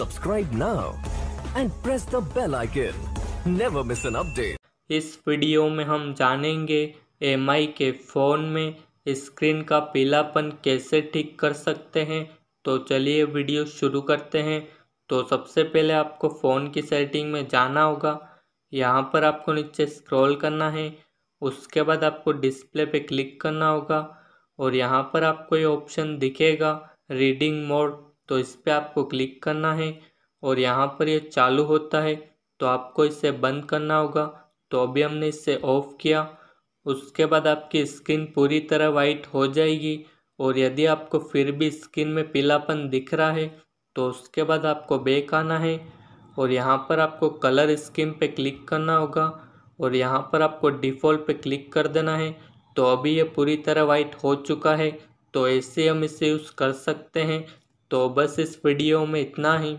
subscribe now and press the bell icon. Never miss an update. इस video में हम जानेंगे एम के फ़ोन में स्क्रीन का पीलापन कैसे ठीक कर सकते हैं। तो चलिए वीडियो शुरू करते हैं। तो सबसे पहले आपको फ़ोन की सेटिंग में जाना होगा। यहाँ पर आपको नीचे स्क्रॉल करना है। उसके बाद आपको डिस्प्ले पे क्लिक करना होगा। और यहाँ पर आपको ये ऑप्शन दिखेगा रीडिंग मोड। तो इस पर आपको क्लिक करना है और यहाँ पर ये चालू होता है तो आपको इसे बंद करना होगा। तो अभी हमने इसे ऑफ़ किया, उसके बाद आपकी स्किन पूरी तरह वाइट हो जाएगी और यदि आपको फिर भी स्किन में पीलापन दिख रहा है तो उसके बाद आपको बेक आना है और यहाँ पर आपको कलर स्कीम पे क्लिक करना होगा और यहाँ पर आपको डिफ़ॉल्ट पे क्लिक कर देना है। तो अभी ये पूरी तरह वाइट हो चुका है तो ऐसे हम इसे यूज़ कर सकते हैं। तो बस इस वीडियो में इतना ही।